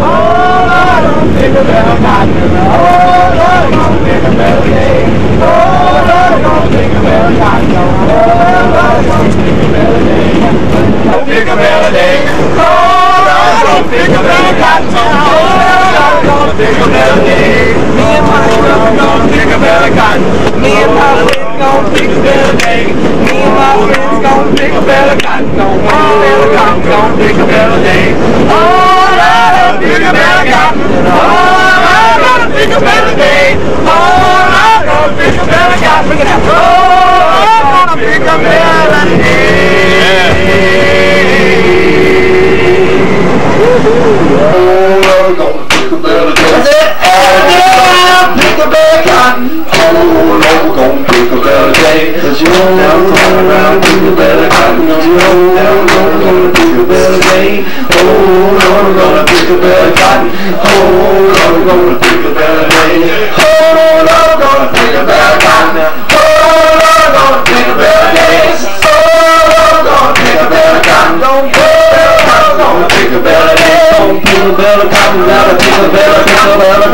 Hold on, don't think about it. pick a melody. Oh, I'm gonna pick a melody. Cotton I'm gonna pick a melody. Me and my friend gonna pick a melody. Me and my friend gonna pick a melody. Me and my friend gonna pick a melody. Cotton. Pick a melody. Pick a melody. Oh, I'm gonna pick a melody. Cotton. Oh, I'm gonna pick a melody. Oh, I'm gonna pick a melody. Cotton. Oh, I'm gonna pick a melody. Picklebell I said, oh. Oh no. Cause you don't Cotton. You don't. Oh no, Cotton. Oh no. Oh no, Cotton. Oh no. Oh no, Cotton. Don't gonna Jingle bell, jingle bell, jingle bell, jingle bell, a bell.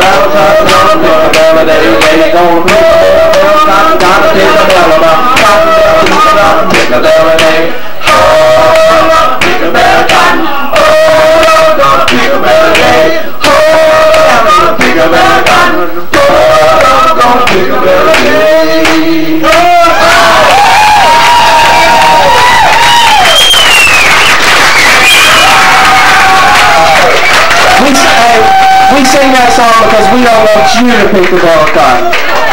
because we don't want you to pick the wrong guy.